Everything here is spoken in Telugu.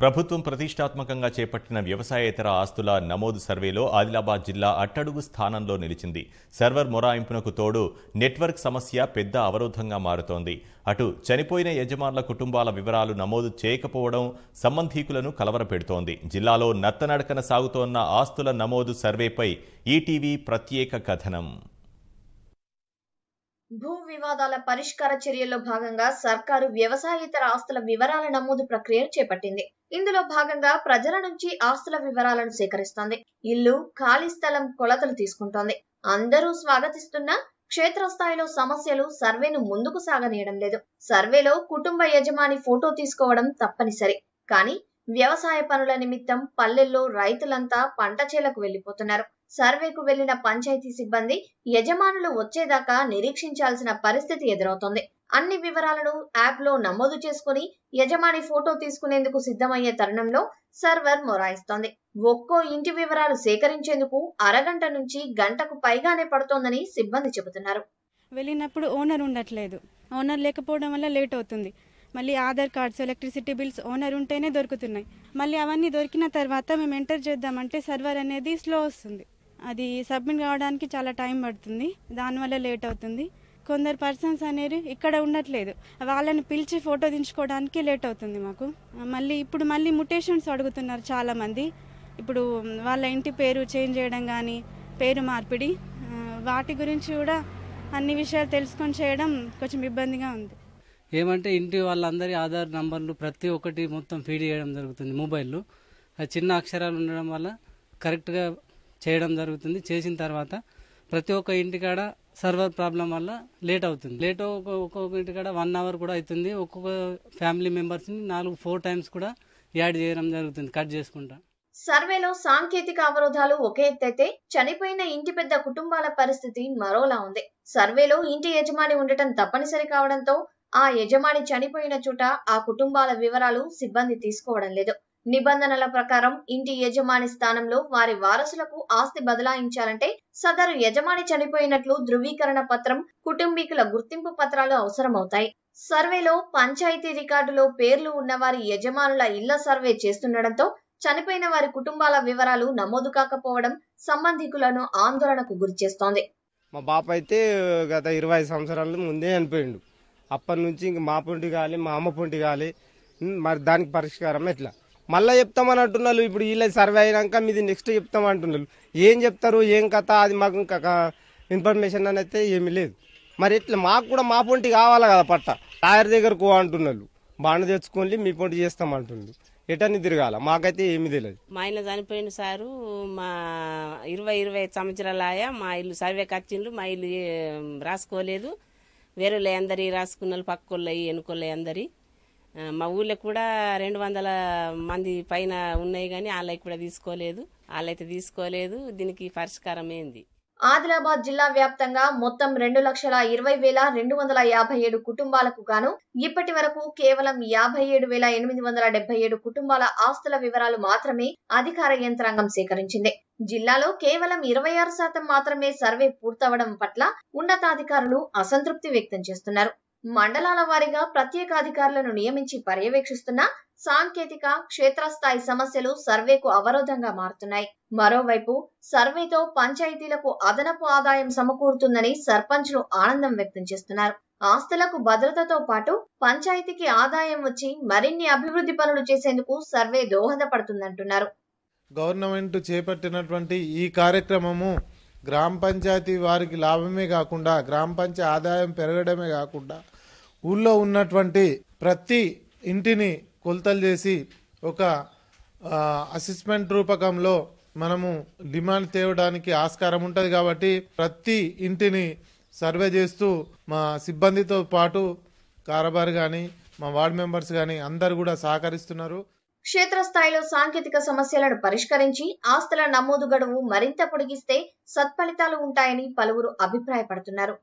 ప్రభుత్వం ప్రతిష్టాత్మకంగా చేపట్టిన వ్యవసాయేతర ఆస్తుల నమోదు సర్వేలో ఆదిలాబాద్ జిల్లా అట్టడుగు స్థానంలో నిలిచింది. సర్వర్ మొరాయింపునకు తోడు నెట్వర్క్ సమస్య పెద్ద అవరోధంగా మారుతోంది. అటు చనిపోయిన యజమానుల కుటుంబాల వివరాలు నమోదు చేయకపోవడం సంబంధీకులను కలవరపెడుతోంది. జిల్లాలో నత్తనడకన సాగుతోన్న ఆస్తుల నమోదు సర్వేపై ఈటీవీ ప్రత్యేక కథనం. భూ వివాదాల పరిష్కార చర్యల్లో భాగంగా సర్కారు వ్యవసాయేతర ఆస్తుల వివరాల నమోదు ప్రక్రియను చేపట్టింది. ఇందులో భాగంగా ప్రజల నుంచి ఆస్తుల వివరాలను సేకరిస్తోంది. ఇల్లు ఖాళీ స్థలం కొలతలు తీసుకుంటోంది. అందరూ స్వాగతిస్తున్న క్షేత్రస్థాయిలో సమస్యలు సర్వేను ముందుకు సాగనీయడం లేదు. సర్వేలో కుటుంబ యజమాని ఫోటో తీసుకోవడం తప్పనిసరి. కానీ వ్యవసాయ పనుల నిమిత్తం పల్లెల్లో రైతులంతా పంట చేలకు వెళ్ళిపోతున్నారు సర్వేకు వెళ్ళిన పంచాయతీ సిబ్బంది యజమానులు వచ్చేదాకా నిరీక్షించాల్సిన పరిస్థితి ఎదురవుతోంది. అన్ని వివరాలను యాప్లో నమోదు చేసుకుని యజమాని ఫోటో తీసుకునేందుకు సిద్ధమయ్యే తరుణంలో సర్వర్ మొరాయిస్తోంది. ఒక్కో ఇంటి వివరాలు సేకరించేందుకు అరగంట నుంచి గంటకు పైగానే పడుతోందని సిబ్బంది చెబుతున్నారు. వెళ్ళినప్పుడు ఓనర్ ఉండట్లేదు. ఓనర్ లేకపోవడం వల్ల లేట్ అవుతుంది. మళ్ళీ Aadhaar cards electricity bills owner ఉంటేనే దొరుకుతున్నాయి. మళ్ళీ అవన్నీ దొరికిన తర్వాత మేము ఎంటర్ చేద్దామంటే సర్వర్ అనేది స్లో వస్తుంది. అది సబ్మిట్ కావడానికి చాలా టైం పడుతుంది. దానివల్ల లేట్ అవుతుంది. కొందరు పర్సన్స్ అనేది ఇక్కడ ఉండట్లేదు. వాళ్ళని పిలిచి ఫోటో దించుకోవడానికి లేట్ అవుతుంది మాకు. మళ్ళీ ఇప్పుడు మళ్ళీ ముటేషన్స్ అడుగుతున్నారు చాలా మంది ఇప్పుడు వాళ్ళ ఇంటి పేరు చేంజ్ చేయడం కానీ పేరు మార్పిడి వాటి గురించి కూడా అన్ని విషయాలు తెలుసుకొని చేయడం కొంచెం ఇబ్బందిగా ఉంది. ఏమంటే ఇంటి వాళ్ళందరి ఆధార్ నంబర్లు ప్రతి ఒక్కటి మొత్తం ఫీడ్ చేయడం జరుగుతుంది మొబైల్లో అది చిన్న అక్షరాలు ఉండడం వల్ల కరెక్ట్గా చేయడం జరుగుతుంది. చేసిన తర్వాత ప్రతి ఒక్క ఇంటికాడ సర్వర్ ప్రాబ్లం వల్ల లేట్ అవుతుంది. లేట్ ఒక్కొక్కటి కూడా వన్ అవర్ కూడా అవుతుంది ఒక్కొక్క ఫ్యామిలీ మెంబర్స్ని నాలుగు ఫోర్ టైమ్స్ కూడా యాడ్ చేయడం జరుగుతుంది కట్ చేసుకుంటా. సర్వేలో సాంకేతిక అవరోధాలు ఒక ఎత్తైతే చనిపోయిన ఇంటి పెద్ద కుటుంబాల పరిస్థితి మరోలా ఉంది. సర్వేలో ఇంటి యజమాని ఉండటం తప్పనిసరి కావడంతో ఆ యజమాని చనిపోయిన చోట ఆ కుటుంబాల వివరాలు సిబ్బంది తీసుకోవడం లేదు. నిబంధనల ప్రకారం ఇంటి యజమాని స్థానంలో వారి వారసులకు ఆస్తి బదలాయించాలంటే సదరు యజమాని చనిపోయినట్లు ధృవీకరణ పత్రం కుటుంబీకుల గుర్తింపు పత్రాలు అవసరమవుతాయి. సర్వేలో పంచాయతీ రికార్డులో పేర్లు ఉన్నవారి యజమానుల ఇళ్ళ సర్వే చేస్తుండటంతో చనిపోయిన వారి కుటుంబాల వివరాలు నమోదు కాకపోవడం సంబంధికులను ఆందోళనకు గురిచేస్తోంది మా బాప అయితే గత ఇరవై సంవత్సరాల ముందే చనిపోయిండు. అప్పటి నుంచి ఇంక మా పొంటి కాలి మా అమ్మ పొంటి కాలి. మరి దానికి పరిష్కారం ఎట్లా? మళ్ళీ చెప్తామని అంటున్నారు ఇప్పుడు వీళ్ళ సర్వే అయినాక మీది నెక్స్ట్ చెప్తామంటున్నారు ఏం చెప్తారు? ఏం కథ? అది మాకు ఇంకా ఇన్ఫర్మేషన్ అని అయితే ఏమీ లేదు. మరి ఇట్లా మాకు కూడా మా పొంటి కావాలి కదా పట్ట. లాయర్ దగ్గరకు పో అంటున్నారు బాండ తెచ్చుకొని మీ పొంటి చేస్తామంటున్నారు ఎటని తిరగాల? మాకైతే ఏమి తెలియదు. మా ఆయన చనిపోయిన సారు. మా ఇరవై ఇరవై సంవత్సరాల మా ఇల్లు సర్వేకి వచ్చిండ్రు మా ఇల్లు రాసుకోలేదు. వేరే అందరి రాసుకున్న పక్కోళ్ళయి ఎన్నుకోళ్ళయి అందరి. మా ఊళ్ళో కూడా రెండు వందల మంది పైన ఉన్నాయి కానీ వాళ్ళకి కూడా తీసుకోలేదు. వాళ్ళైతే తీసుకోలేదు. దీనికి పరిష్కారం ఏంది? ఆదిలాబాద్ జిల్లా వ్యాప్తంగా మొత్తం రెండు లక్షల ఇరవై వేల రెండు వందల యాభై ఏడు కుటుంబాలకు గాను ఇప్పటి వరకు కేవలం యాభై ఏడు వేల ఎనిమిది వందల డెబ్బై ఏడు కుటుంబాల ఆస్తుల వివరాలు మాత్రమే అధికార యంత్రాంగం సేకరించింది. జిల్లాలో కేవలం ఇరవై ఆరు శాతం మాత్రమే సర్వే పూర్తవడం పట్ల ఉన్నతాధికారులు అసంతృప్తి వ్యక్తం చేస్తున్నారు. మండలాల వారీగా ప్రత్యేక అధికారులను నియమించి పర్యవేక్షిస్తున్న సాంకేతిక క్షేత్రస్థాయి సమస్యలు సర్వేకు అవరోధంగా మారుతున్నాయి. మరోవైపు సర్వేతో పంచాయతీలకు అదనపు ఆదాయం సమకూరుతుందని సర్పంచ్లు ఆనందం వ్యక్తం చేస్తున్నారు. ఆస్తులకు భద్రతతో పాటు పంచాయతీకి ఆదాయం వచ్చి మరిన్ని అభివృద్ధి పనులు చేసేందుకు సర్వే దోహదపడుతుందంటున్నారు. గవర్నమెంట్ చేపట్టినటువంటి ఈ కార్యక్రమము గ్రామ పంచాయతీ వారికి లాభమే కాకుండా గ్రామ పంచాయతీ ఆదాయం పెరగడమే కాకుండా ఊళ్ళో ఉన్నటువంటి ప్రతి ఇంటిని కొలతలు చేసి ఒక అసెస్మెంట్ రూపకంలో మనము డిమాండ్ తేవడానికి ఆస్కారం ఉంటుంది కాబట్టి ప్రతి ఇంటిని సర్వే చేస్తూ మా సిబ్బందితో పాటు కారబార్ కానీ మా వార్డ్ మెంబర్స్ కానీ అందరు కూడా సహకరిస్తున్నారు. క్షేత్రస్థాయిలో సాంకేతిక సమస్యలను పరిష్కరించి ఆస్తుల నమోదు గడువు మరింత పొడిగిస్తే సత్ఫలితాలు ఉంటాయని పలువురు అభిప్రాయపడుతున్నారు.